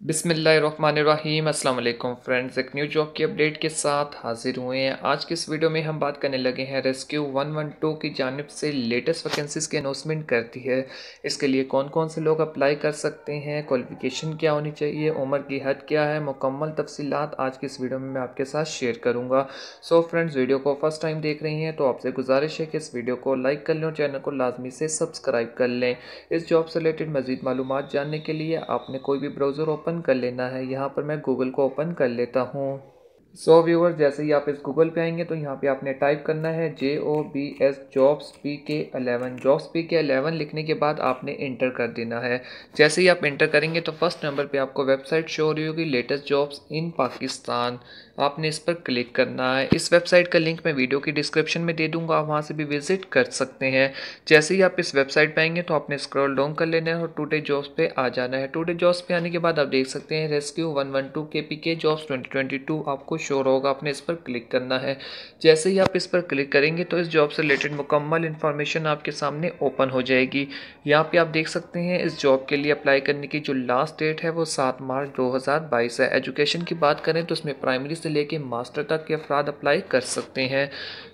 बिसमीम अल्लाम फ्रेंड्स। एक new job की अपडेट के साथ हाजिर हुए हैं। आज की इस वीडियो में हम बात करने लगे हैं रेस्क्यू 112 की जानब से लेटेस्ट वैकेंसीज की अनाउंसमेंट करती है। इसके लिए कौन कौन से लोग अप्लाई कर सकते हैं? क्वालिफिकेशन क्या होनी चाहिए? उम्र की हद क्या है? मुकम्मल तफसीत आज की इस वीडियो में मैं आपके साथ शेयर करूँगा। सो फ्रेंड्स वीडियो को फ़र्स्ट टाइम देख रही हैं तो आपसे गुजारिश है कि इस वीडियो को लाइक कर लें और चैनल को लाजमी से सब्सक्राइब कर लें। इस जॉब से रिलेटेड मजीद मालूम जानने के लिए आपने कोई भी ब्राउज़र ओपन ओपन कर लेना है। यहाँ पर मैं गूगल को ओपन कर लेता हूँ। सो so, व्यूवर जैसे ही आप इस गूगल पे आएँगे तो यहाँ पे आपने टाइप करना है J O B S jobs P K eleven jobs P K eleven लिखने के बाद आपने इंटर कर देना है। जैसे ही आप इंटर करेंगे तो फ़र्स्ट नंबर पे आपको वेबसाइट शो हो रही होगी लेटेस्ट जॉब्स इन पाकिस्तान आपने इस पर क्लिक करना है। इस वेबसाइट का लिंक मैं वीडियो की डिस्क्रिप्शन में दे दूँगा आप वहाँ से भी विज़िट कर सकते हैं। जैसे ही आप इस वेबसाइट पर आएँगे तो आपने स्क्रॉल डाउन कर लेना है और टूडे जॉब्स पे आ जाना है। टूडे जॉब्स पे आने के बाद आप देख सकते हैं रेस्क्यू वन वन टू के P K jobs twenty twenty two आपको शोर होगा, आपने इस पर क्लिक करना है। जैसे ही आप इस पर क्लिक करेंगे तो इस जॉब से रिलेटेड मुकम्मल इन्फॉर्मेशन आपके सामने ओपन हो जाएगी। यहाँ पे आप देख सकते हैं, इस जॉब के लिए अप्लाई करने की जो लास्ट डेट है वो सात मार्च दो हज़ार बाईस है। एजुकेशन की बात करें तो इसमें प्राइमरी से लेके मास्टर तक के अफराद अप्लाई कर सकते हैं।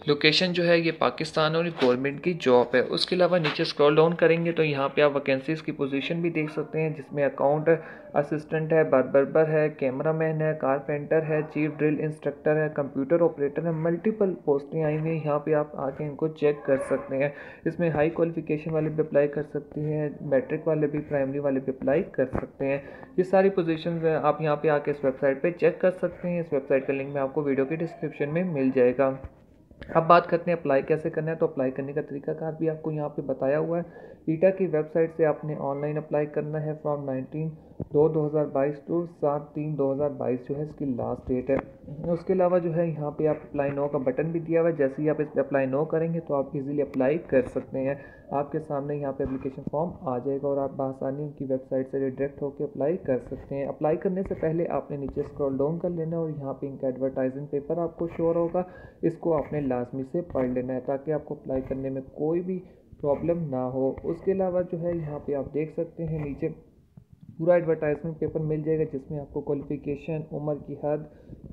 लोकेशन जो है ये पाकिस्तान और गवर्नमेंट की जॉब है। उसके अलावा नीचे स्क्रॉल डाउन करेंगे तो यहाँ पे आप वैकेंसीज़ की पोजीशन भी देख सकते हैं, जिसमें अकाउंट असिस्टेंट है बारबरबर है कैमरा मैन है, कारपेंटर है, चीफ ड्रिल इंस्ट्रक्टर है कंप्यूटर ऑपरेटर है मल्टीपल पोस्टें आई हुई हैं। यहाँ पे आप आके इनको चेक कर सकते हैं। इसमें हाई क्वालिफिकेशन वाले भी अप्लाई कर सकते हैं मैट्रिक वाले भी प्राइमरी वाले भी अप्लाई कर सकते हैं। ये सारी पोजीशन आप यहाँ पे आके इस वेबसाइट पे चेक कर सकते हैं। इस वेबसाइट का लिंक मैं आपको वीडियो के डिस्क्रिप्शन में मिल जाएगा। अब बात करते हैं अप्लाई कैसे करना है। तो अप्लाई करने का तरीकाकार भी आपको यहाँ पे बताया हुआ है। ईटा की वेबसाइट से आपने ऑनलाइन अप्लाई करना है फ्रॉम नाइनटीन दो दो हज़ार बाईस टू सात तीन दो हज़ार बाईस जो है, इसकी लास्ट डेट है। उसके अलावा जो है, यहाँ पे आप अप्लाई नो का बटन भी दिया हुआ है। जैसे ही आप इस पर अप्लाई नो करेंगे तो आप इजीली अप्लाई कर सकते हैं। आपके सामने यहाँ पे एप्लीकेशन फॉर्म आ जाएगा और आप बसानी उनकी वेबसाइट से डायरेक्ट होकर अप्लाई कर सकते हैं। अप्लाई करने से पहले आपने नीचे स्क्रॉल डाउन कर लेना और यहाँ पे इनका एडवर्टाइजिंग पेपर आपको शोर होगा। इसको आपने लाजमी से पढ़ लेना है ताकि आपको अप्लाई करने में कोई भी प्रॉब्लम ना हो। उसके अलावा जो है, यहाँ पे आप देख सकते हैं, नीचे पूरा एडवर्टाइजमेंट पेपर मिल जाएगा, जिसमें आपको क्वालिफिकेशन उम्र की हद,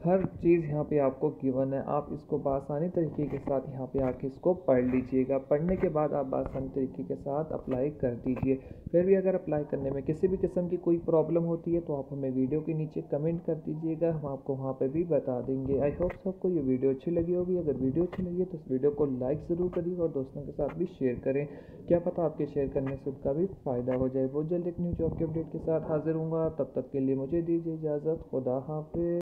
हर चीज़ यहाँ पे आपको गिवन है। आप इसको बसानी तरीके के साथ यहाँ पे आके इसको पढ़ लीजिएगा। पढ़ने के बाद आप बासानी तरीके के साथ अप्लाई कर दीजिए। फिर भी अगर अप्लाई करने में किसी भी किस्म की कोई प्रॉब्लम होती है तो आप हमें वीडियो के नीचे कमेंट कर दीजिएगा। हम आपको वहाँ पर भी बता देंगे। आई होप सबको ये वीडियो अच्छी लगी होगी। अगर वीडियो अच्छी लगी है तो वीडियो को लाइक ज़रूर करिए और दोस्तों के साथ भी शेयर करें। क्या पता आपके शेयर करने से उनका भी फ़ायदा हो जाए। बहुत जल्द एक न्यू जॉब के अपडेट के साथ हाजिर हूँ तब तक के लिए मुझे दीजिए इजाज़त खुदा हाफिज़।